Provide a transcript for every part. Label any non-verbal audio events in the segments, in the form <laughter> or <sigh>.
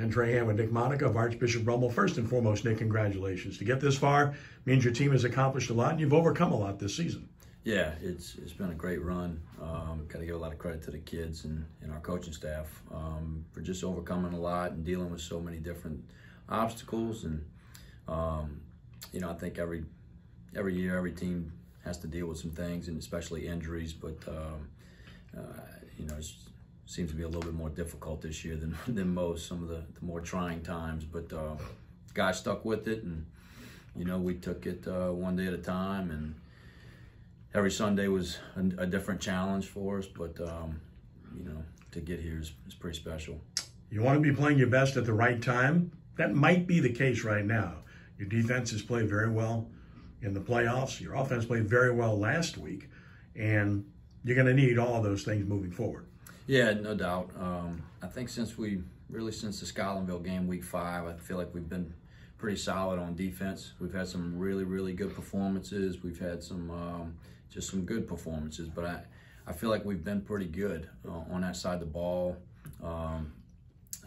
Ken Trahan with Nick Monica of Archbishop Rummel. First and foremost, Nick, congratulations. To get this far means your team has accomplished a lot and you've overcome a lot this season. Yeah, it's it's been a great run. Um, Got to give a lot of credit to the kids and, and our coaching staff um, for just overcoming a lot and dealing with so many different obstacles. And um, you know, I think every every year every team has to deal with some things, and especially injuries. But um, uh, you know, it seems to be a little bit more difficult this year than <laughs> than most. Some of the, the more trying times, but uh, guys stuck with it, and you know, we took it uh, one day at a time, and every Sunday was a, a different challenge for us. But um, you know, to get here is, is pretty special. You want to be playing your best at the right time. That might be the case right now. Your defense has played very well in the playoffs. Your offense played very well last week, and you're going to need all those things moving forward. Yeah, no doubt. Um, I think since we really since the Scotlandville game, week five, I feel like we've been pretty solid on defense. We've had some really, really good performances. We've had some um, just some good performances, but I, I feel like we've been pretty good uh, on that side of the ball. Um,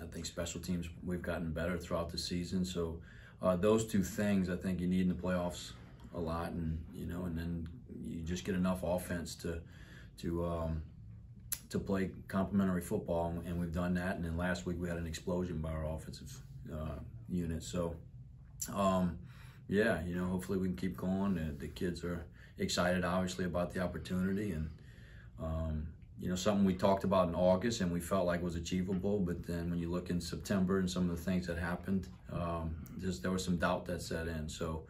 I think special teams we've gotten better throughout the season. So uh, those two things I think you need in the playoffs a lot, and you know, and then you just get enough offense to to um, to play complementary football, and we've done that. And then last week we had an explosion by our offensive uh, unit. So, um, yeah, you know, hopefully we can keep going. The, the, kids are excited, obviously, about the opportunity, and um, you know, something we talked about in August and we felt like was achievable. But then when you look in September and some of the things that happened, um, just there was some doubt that set in. So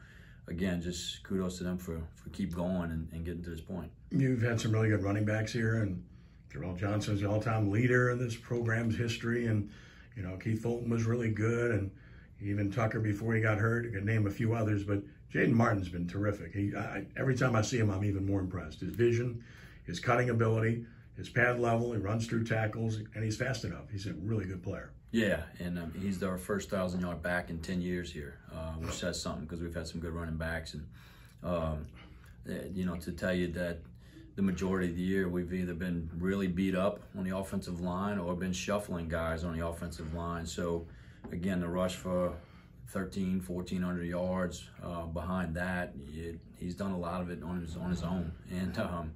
again, just kudos to them for, for keep going and, and getting to this point. You've had some really good running backs here, and Darrell Johnson's the all-time leader in this program's history, and you know Keith Fulton was really good, and even Tucker before he got hurt. I could name a few others, but Jaden Martin's been terrific. He I, every time I see him, I'm even more impressed. His vision, his cutting ability, his pad level. He runs through tackles, and he's fast enough. He's a really good player. Yeah, and um, he's our first thousand yard back in ten years here, uh, which says something because we've had some good running backs, and um, eh, you know to tell you that the majority of the year we've either been really beat up on the offensive line or been shuffling guys on the offensive line. So again, the rush for 13, 1400 yards uh, behind that, it, he's done a lot of it on his on his own, and um,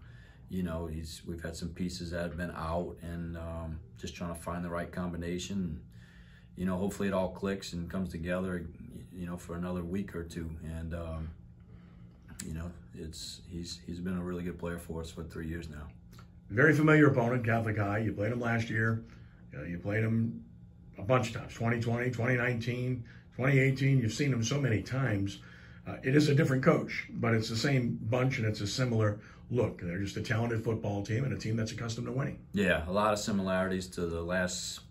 you know he's we've had some pieces that have been out, and um, just trying to find the right combination you know, hopefully it all clicks and comes together, you know, for another week or two. And, um, you know, it's he's he's been a really good player for us for three years now. Very familiar opponent, Catholic High. You played him last year. You, know, you played him a bunch of times 2020, 2019, 2018. You've seen him so many times. Uh, it is a different coach, but it's the same bunch and it's a similar look. They're just a talented football team and a team that's accustomed to winning. Yeah, a lot of similarities to the last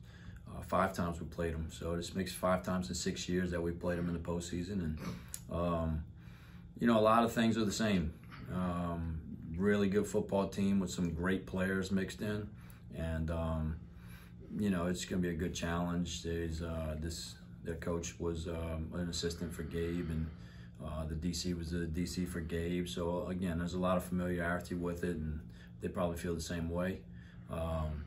five times we played them. So this makes five times in six years that we played them in the postseason. And, um, you know, a lot of things are the same. Um, really good football team with some great players mixed in. And, um, you know, it's going to be a good challenge. There's uh, this, their coach was um, an assistant for Gabe and uh, the DC was the DC for Gabe. So again, there's a lot of familiarity with it and they probably feel the same way. Um,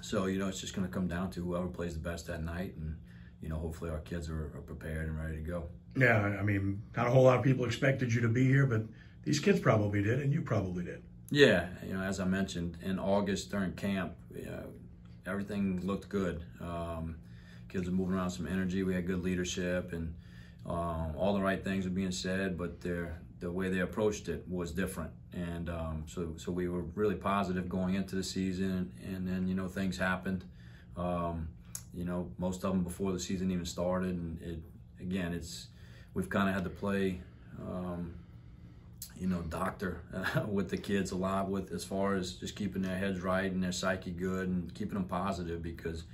so, you know, it's just going to come down to whoever plays the best that night. And, you know, hopefully our kids are, are prepared and ready to go. Yeah, I mean, not a whole lot of people expected you to be here, but these kids probably did, and you probably did. Yeah, you know, as I mentioned, in August during camp, you know, everything looked good. Um, kids were moving around some energy. We had good leadership, and um, all the right things were being said, but they're the way they approached it was different. And um, so, so we were really positive going into the season. And then, you know, things happened. You know, most of them before the season even started. And it, again, it's we've kind of had to play, um, you know, doctor uh, <laughs> with the kids a lot with as far as just keeping their heads right and their psyche good and keeping them positive because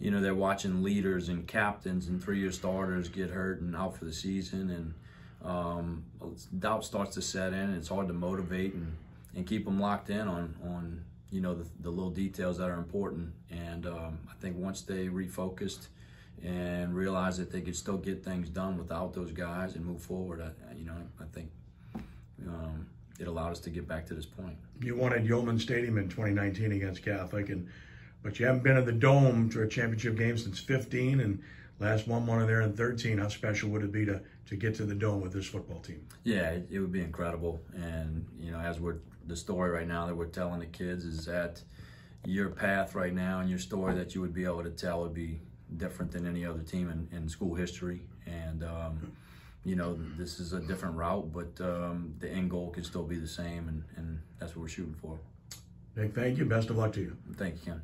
you know they're watching leaders and captains and three-year starters get hurt and out for the season and um, doubt starts to set in. It's hard to motivate and, and keep them locked in on, on you know, the, the little details that are important. And um, I think once they refocused and realized that they could still get things done without those guys and move forward, I, you know, I think um, it allowed us to get back to this point. You won at Yulman Stadium in 2019 against Catholic, and but you haven't been in the dome to a championship game since 15, and last one one there in 13. How special would it be to to get to the dome with this football team? Yeah, it, it would be incredible. And you know, as we're the story right now that we're telling the kids is that your path right now and your story that you would be able to tell would be different than any other team in, in school history. And um, you know, this is a different route, but um, the end goal could still be the same, and, and that's what we're shooting for. Nick, thank you. Best of luck to you. Thank you, Ken.